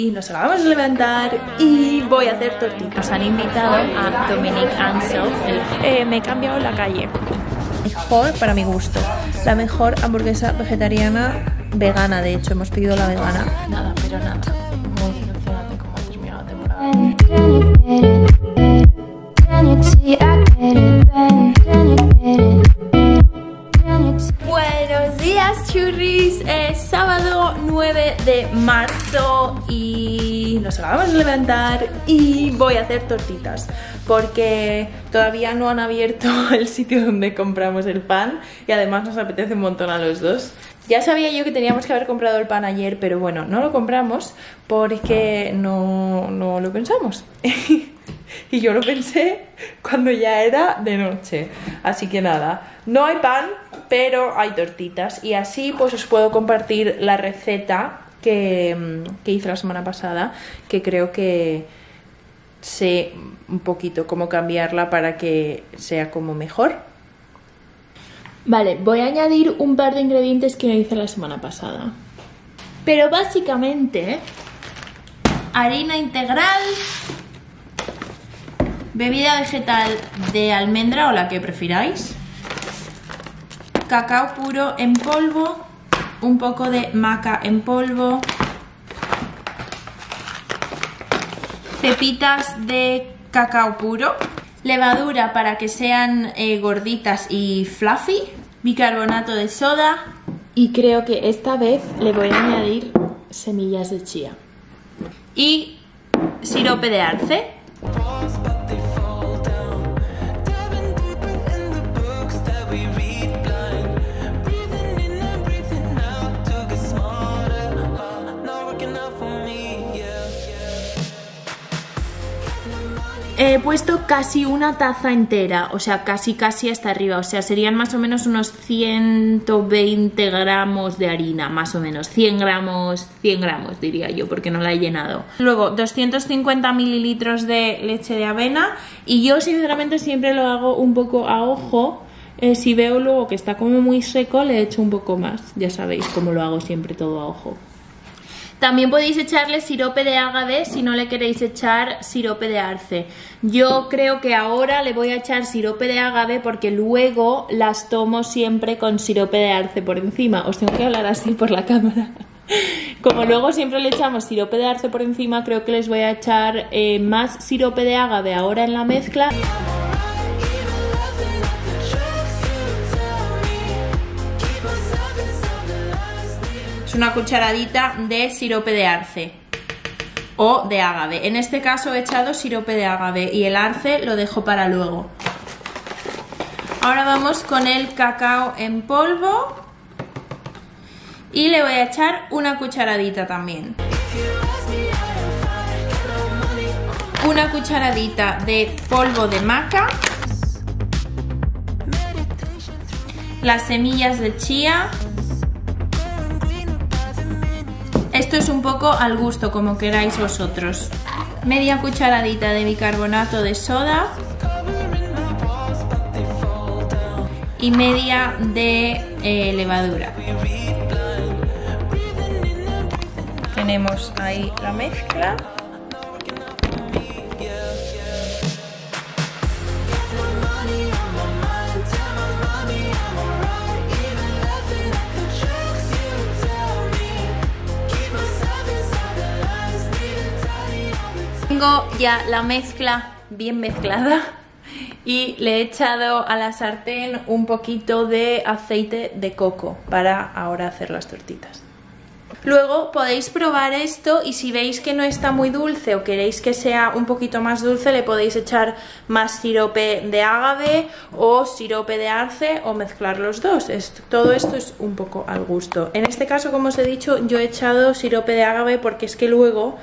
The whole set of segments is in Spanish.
Y nos acabamos de levantar y voy a hacer tortitas. Nos han invitado a Dominic Ansel. Eh, me he cambiado la calle. Mejor para mi gusto. La mejor hamburguesa vegetariana vegana, de hecho, hemos pedido la vegana. Nada, pero nada. Muy decepcionante como ha terminado la temporada. Buenos días churris, es sábado 9 de marzo y nos acabamos de levantar y voy a hacer tortitas porque todavía no han abierto el sitio donde compramos el pan y además nos apetece un montón a los dos. Ya sabía yo que teníamos que haber comprado el pan ayer, pero bueno, no lo compramos porque no, no lo pensamos. y yo lo pensé cuando ya era de noche. Así que nada, no hay pan, pero hay tortitas. Y así pues os puedo compartir la receta que, que hice la semana pasada, que creo que sé un poquito cómo cambiarla para que sea como mejor. Vale, voy a añadir un par de ingredientes que no hice la semana pasada. Pero básicamente, harina integral, bebida vegetal de almendra o la que prefiráis, cacao puro en polvo, un poco de maca en polvo, pepitas de cacao puro, levadura para que sean eh, gorditas y fluffy, bicarbonato de soda y creo que esta vez le voy a añadir semillas de chía y sirope de arce. He puesto casi una taza entera, o sea, casi casi hasta arriba, o sea, serían más o menos unos 120 gramos de harina, más o menos, 100 gramos, 100 gramos diría yo, porque no la he llenado. Luego, 250 mililitros de leche de avena y yo sinceramente siempre lo hago un poco a ojo, eh, si veo luego que está como muy seco, le echo un poco más, ya sabéis cómo lo hago siempre todo a ojo. También podéis echarle sirope de ágave si no le queréis echar sirope de arce. Yo creo que ahora le voy a echar sirope de ágave porque luego las tomo siempre con sirope de arce por encima. Os tengo que hablar así por la cámara. Como luego siempre le echamos sirope de arce por encima, creo que les voy a echar eh, más sirope de ágave ahora en la mezcla. Es una cucharadita de sirope de arce o de ágave. En este caso he echado sirope de ágave y el arce lo dejo para luego. Ahora vamos con el cacao en polvo y le voy a echar una cucharadita también. Una cucharadita de polvo de maca. Las semillas de chía Esto es un poco al gusto, como queráis vosotros. Media cucharadita de bicarbonato de soda. Y media de eh, levadura. Tenemos ahí la mezcla. Tengo ya la mezcla bien mezclada y le he echado a la sartén un poquito de aceite de coco para ahora hacer las tortitas. Luego podéis probar esto y si veis que no está muy dulce o queréis que sea un poquito más dulce le podéis echar más sirope de ágave o sirope de arce o mezclar los dos. todo esto es un poco al gusto. En este caso, como os he dicho, yo he echado sirope de ágave porque es que luego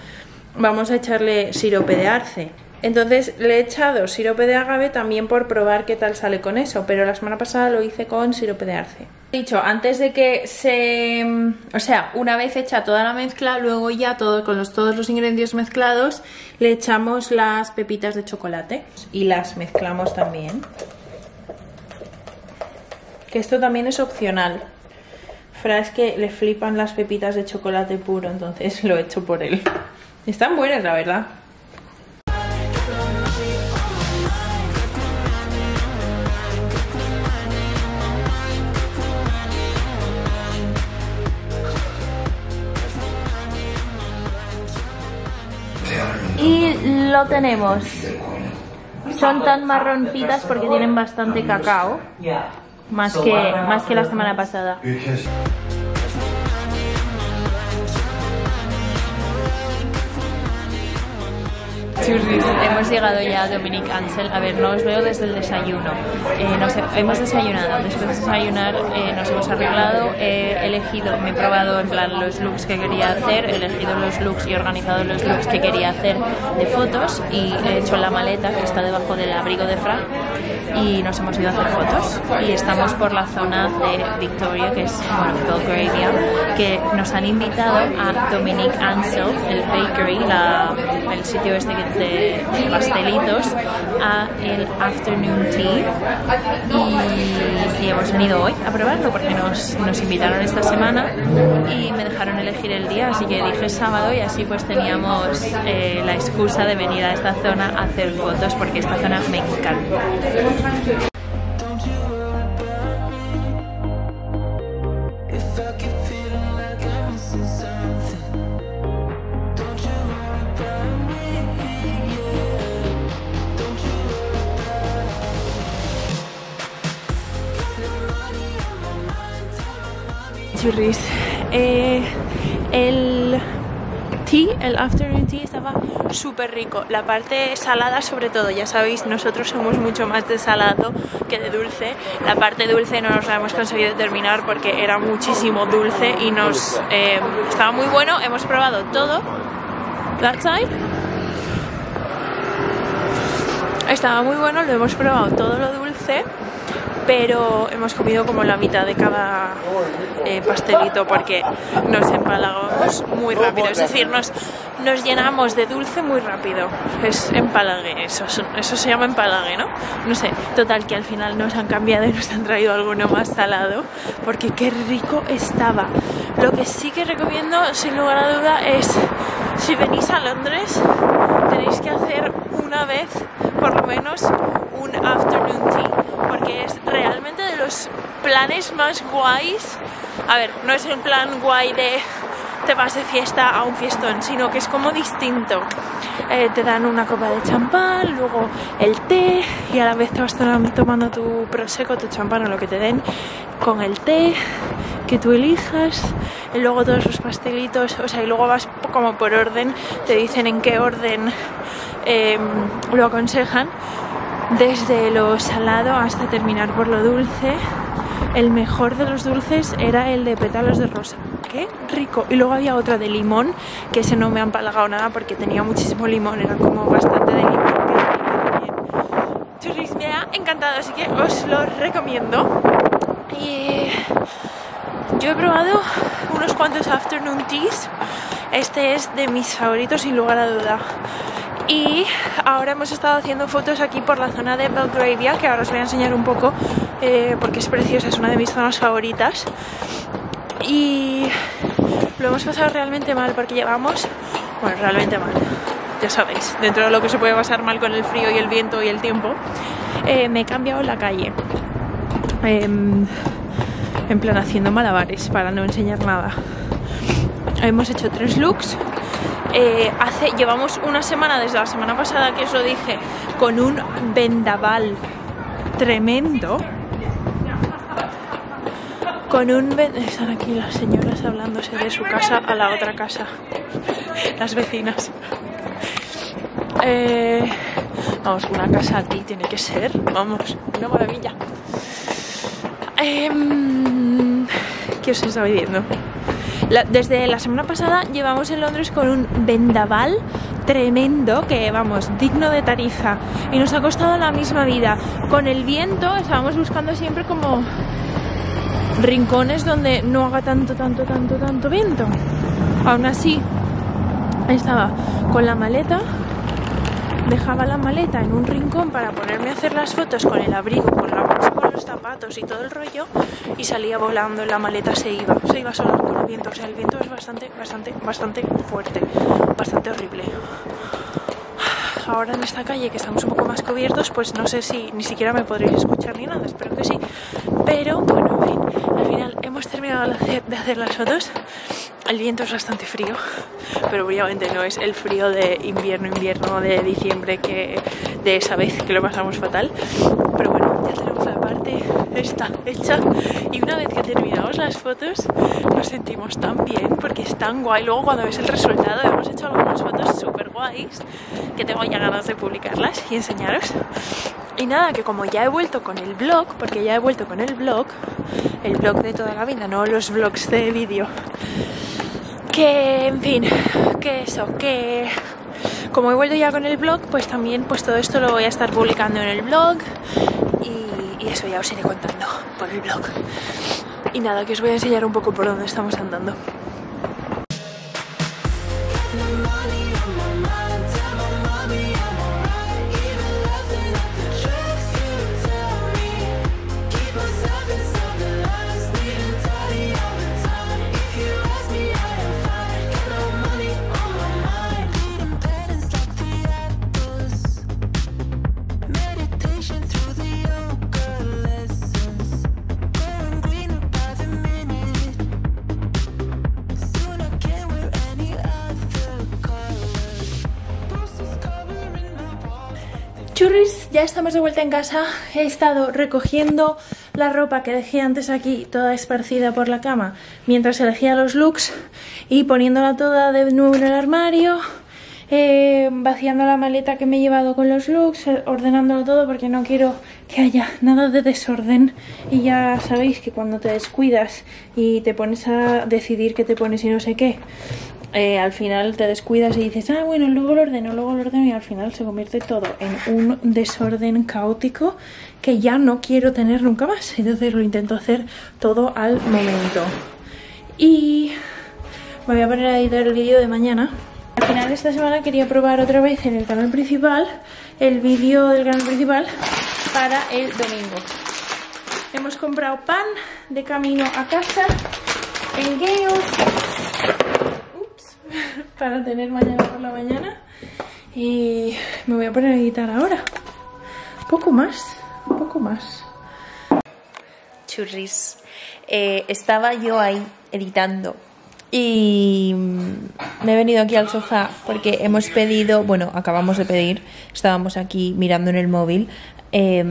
vamos a echarle sirope de arce. Entonces le he echado sirope de agave también por probar qué tal sale con eso, pero la semana pasada lo hice con sirope de arce. Dicho, antes de que se... o sea, una vez hecha toda la mezcla, luego ya todo, con los, todos los ingredientes mezclados, le echamos las pepitas de chocolate y las mezclamos también. Que esto también es opcional. Fra es que le flipan las pepitas de chocolate puro, entonces lo he hecho por él. Están buenas, la verdad. Y lo tenemos. Son tan marroncitas porque tienen bastante cacao. Más que, más que la semana pasada. Hemos llegado ya a Dominic Ansel. A ver, no os veo desde el desayuno. Eh, nos hemos desayunado. Después de desayunar eh, nos hemos arreglado. He elegido, me he probado en plan los looks que quería hacer. He elegido los looks y organizado los looks que quería hacer de fotos. Y he hecho la maleta que está debajo del abrigo de Frank y nos hemos ido a hacer fotos y estamos por la zona de Victoria que es bueno, Belgravia que nos han invitado a Dominic Ansel el bakery la, el sitio este de, pastelitos a el afternoon tea. Y, y, hemos venido hoy a probarlo porque nos, nos invitaron esta semana y me dejaron elegir el día así que dije sábado y así pues teníamos eh, la excusa de venir a esta zona a hacer fotos porque esta zona me encanta tea, el afternoon tea estaba súper rico. La parte salada sobre todo, ya sabéis, nosotros somos mucho más de salado que de dulce. La parte dulce no nos la hemos conseguido terminar porque era muchísimo dulce y nos eh, estaba muy bueno. Hemos probado todo. That side. Estaba muy bueno, lo hemos probado todo lo dulce pero hemos comido como la mitad de cada eh, pastelito porque nos empalagamos muy rápido, es decir, nos, nos llenamos de dulce muy rápido. Es empalague, eso, eso se llama empalague, ¿no? No sé, total que al final nos han cambiado y nos han traído alguno más salado porque qué rico estaba. Lo que sí que recomiendo, sin lugar a duda, es si venís a Londres, tenéis que hacer una vez, por lo menos, un afternoon tea porque es realmente de los planes más guays. A ver, no es el plan guay de te vas de fiesta a un fiestón, sino que es como distinto. Eh, te dan una copa de champán, luego el té y a la vez te vas tomando tu prosecco, tu champán o lo que te den con el té que tú elijas y luego todos los pastelitos, o sea, y luego vas como por orden, te dicen en qué orden eh, lo aconsejan desde lo salado hasta terminar por lo dulce. El mejor de los dulces era el de pétalos de rosa. ¡Qué rico! Y luego había otra de limón, que ese no me han palagado nada porque tenía muchísimo limón, era como bastante de limón. Churris me ha encantado, así que os lo recomiendo. Y yo he probado unos cuantos afternoon teas. Este es de mis favoritos sin lugar a duda. Y ahora hemos estado haciendo fotos aquí por la zona de Belgravia, que ahora os voy a enseñar un poco eh, porque es preciosa, es una de mis zonas favoritas. Y lo hemos pasado realmente mal porque llevamos, bueno, realmente mal, ya sabéis, dentro de lo que se puede pasar mal con el frío y el viento y el tiempo, eh, me he cambiado la calle. Em, en plan haciendo malabares para no enseñar nada. Hemos hecho tres looks eh, hace, llevamos una semana, desde la semana pasada que os lo dije, con un vendaval tremendo. Con un... Están aquí las señoras hablándose de su casa a la otra casa. Las vecinas. Eh, vamos, una casa aquí tiene que ser, vamos, una maravilla. Em, ¿Qué os estaba diciendo? Desde la semana pasada llevamos en Londres con un vendaval tremendo que vamos, digno de tarifa y nos ha costado la misma vida. Con el viento estábamos buscando siempre como rincones donde no haga tanto, tanto, tanto, tanto viento. Aún así, estaba con la maleta, dejaba la maleta en un rincón para ponerme a hacer las fotos con el abrigo, con la bolsa, con los zapatos y todo el rollo y salía volando la maleta se iba, se iba sola con el viento, o sea, el viento es bastante, bastante, bastante fuerte, bastante horrible. Ahora en esta calle que estamos un poco más cubiertos, pues no sé si ni siquiera me podréis escuchar ni nada, espero que sí. Pero bueno, al final hemos terminado de hacer las fotos. El viento es bastante frío, pero obviamente no es el frío de invierno, invierno de diciembre que de esa vez que lo pasamos fatal. Esta hecha y una vez que terminamos las fotos nos sentimos tan bien porque es tan guay. Luego cuando ves el resultado hemos hecho algunas fotos súper guays que tengo ya ganas de publicarlas y enseñaros. Y nada, que como ya he vuelto con el blog, porque ya he vuelto con el blog, el blog de toda la vida, no los vlogs de vídeo, que en fin, que eso, que como he vuelto ya con el blog, pues también pues todo esto lo voy a estar publicando en el blog eso ya os iré contando por el blog. Y nada, que os voy a enseñar un poco por dónde estamos andando. Ya estamos de vuelta en casa. He estado recogiendo la ropa que dejé antes aquí, toda esparcida por la cama, mientras elegía los looks y poniéndola toda de nuevo en el armario, eh, vaciando la maleta que me he llevado con los looks, ordenándolo todo porque no quiero que haya nada de desorden. Y ya sabéis que cuando te descuidas y te pones a decidir qué te pones y no sé qué, eh, al final te descuidas y dices, ah, bueno, luego lo ordeno, luego lo ordeno y al final se convierte todo en un desorden caótico que ya no quiero tener nunca más. Entonces lo intento hacer todo al momento. Y me voy a poner a editar el vídeo de mañana. Al final de esta semana quería probar otra vez en el canal principal el vídeo del canal principal para el domingo. Hemos comprado pan de camino a casa en Gales para tener mañana por la mañana. Y me voy a poner a editar ahora. Poco más, poco más. Churris. Eh, estaba yo ahí editando y me he venido aquí al sofá porque hemos pedido, bueno, acabamos de pedir, estábamos aquí mirando en el móvil. Eh,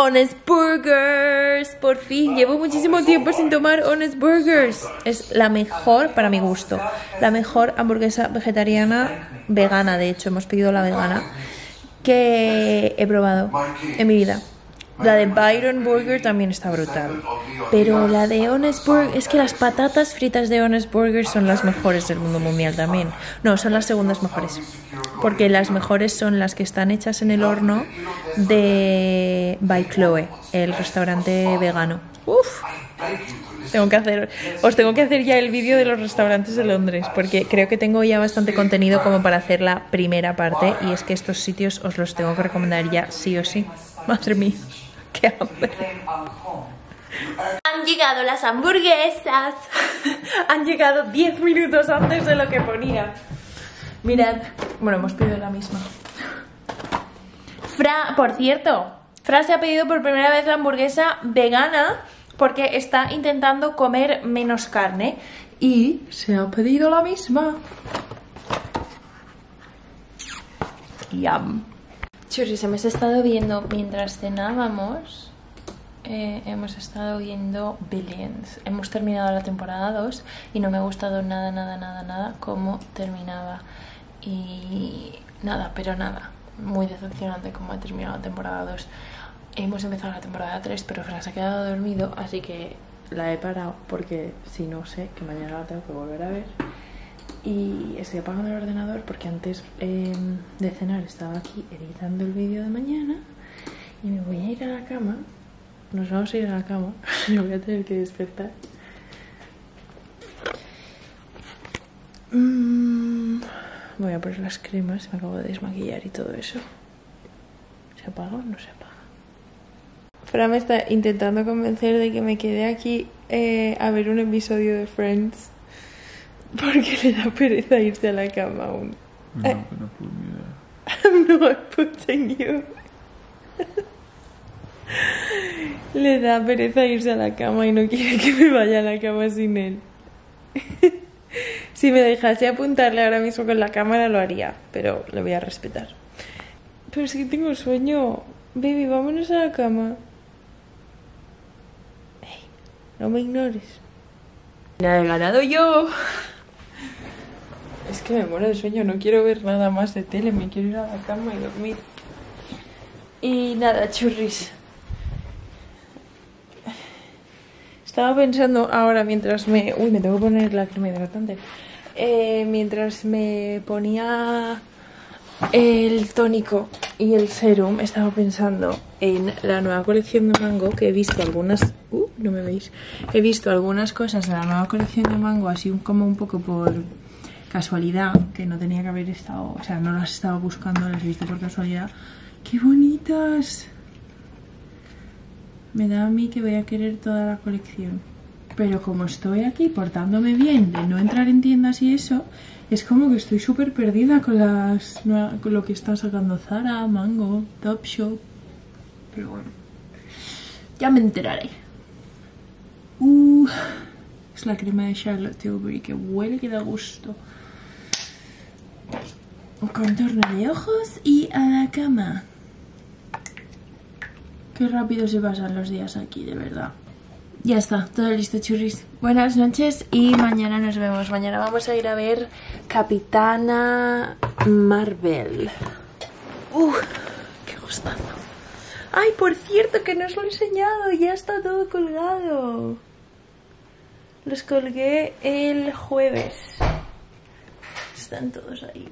Honest Burgers. Por fin, llevo muchísimo tiempo sin tomar Honest Burgers. Es la mejor, para mi gusto, la mejor hamburguesa vegetariana, vegana, de hecho, hemos pedido la vegana, que he probado en mi vida. La de Byron Burger también está brutal. Pero la de Honest Burger, es que las patatas fritas de Honest Burger son las mejores del mundo mundial también. No, son las segundas mejores. Porque las mejores son las que están hechas en el horno de By Chloe, el restaurante vegano. Uf. Tengo que hacer, os tengo que hacer ya el vídeo de los restaurantes de Londres, porque creo que tengo ya bastante contenido como para hacer la primera parte, y es que estos sitios os los tengo que recomendar ya sí o sí. Madre mía. ¡Qué hambre! Han llegado las hamburguesas. Han llegado 10 minutos antes de lo que ponía. Mirad. Bueno, hemos pedido la misma. Fra, por cierto, Fra se ha pedido por primera vez la hamburguesa vegana porque está intentando comer menos carne y se ha pedido la misma. Yum. Churris, hemos estado viendo mientras cenábamos. Eh, hemos estado viendo Billions. Hemos terminado la temporada 2 y no me ha gustado nada, nada, nada, nada cómo terminaba. Y nada, pero nada. Muy decepcionante cómo ha terminado la temporada 2. Hemos empezado la temporada 3, pero Fran se ha quedado dormido, así que la he parado porque si no sé que mañana la tengo que volver a ver y estoy apagando el ordenador porque antes em, de cenar estaba aquí editando el vídeo de mañana y me voy a ir a la cama nos vamos a ir a la cama me voy a tener que despertar mm, voy a poner las cremas me acabo de desmaquillar y todo eso ¿se apaga o no se apaga? Fran me está intentando convencer de que me quede aquí eh, a ver un episodio de Friends. Porque le da pereza irse a la cama aún. No, que no puedo mirar. I'm not putting you. Le da pereza irse a la cama y no quiere que me vaya a la cama sin él. Si me dejase apuntarle ahora mismo con la cámara lo haría, pero lo voy a respetar. Pero es que tengo sueño. Baby, vámonos a la cama. Ey, no me ignores. La he ganado yo. Es que me muero de sueño, no quiero ver nada más de tele, me quiero ir a la cama y dormir. Y nada, churris. Estaba pensando ahora mientras me... Uy, me tengo que poner la crema hidratante. Eh, mientras me ponía el tónico y el serum, estaba pensando en la nueva colección de Mango, que he visto algunas... Uh, no me veis. He visto algunas cosas de la nueva colección de Mango, así como un poco por casualidad, que no tenía que haber estado, o sea, no las estaba buscando, las he visto por casualidad. ¡Qué bonitas! Me da a mí que voy a querer toda la colección. Pero como estoy aquí portándome bien, de no entrar en tiendas y eso, es como que estoy súper perdida con las con lo que están sacando Zara, Mango, Topshop. Pero bueno, ya me enteraré. Uh, es la crema de Charlotte Tilbury que huele que da gusto. Contorno de ojos y a la cama. Qué rápido se pasan los días aquí, de verdad. Ya está, todo listo, churris. Buenas noches y mañana nos vemos. Mañana vamos a ir a ver Capitana Marvel. ¡Uh! ¡Qué gustazo! ¡Ay, por cierto, que no os lo he enseñado! Ya está todo colgado. Los colgué el jueves. Están todos ahí.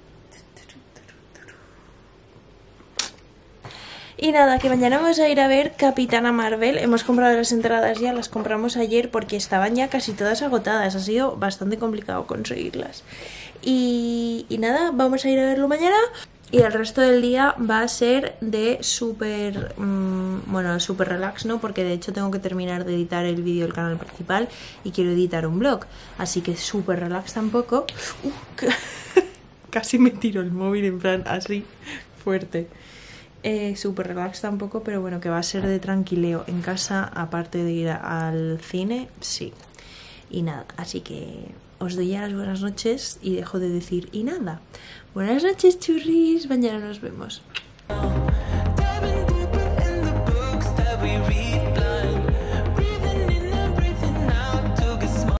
Y nada, que mañana vamos a ir a ver Capitana Marvel. Hemos comprado las entradas ya, las compramos ayer porque estaban ya casi todas agotadas. Ha sido bastante complicado conseguirlas. Y, nada, vamos a ir a verlo mañana. Y el resto del día va a ser de súper, mm, bueno, súper relax, ¿no? Porque de hecho tengo que terminar de editar el vídeo del canal principal y quiero editar un blog. Así que súper relax tampoco. Uh, Casi me tiro el móvil en plan así, fuerte. Eh, súper relax tampoco, pero bueno, que va a ser de tranquileo en casa, aparte de ir al cine, sí. Y nada, así que os doy ya las buenas noches y dejo de decir y nada. Buenas noches, churris, mañana nos vemos.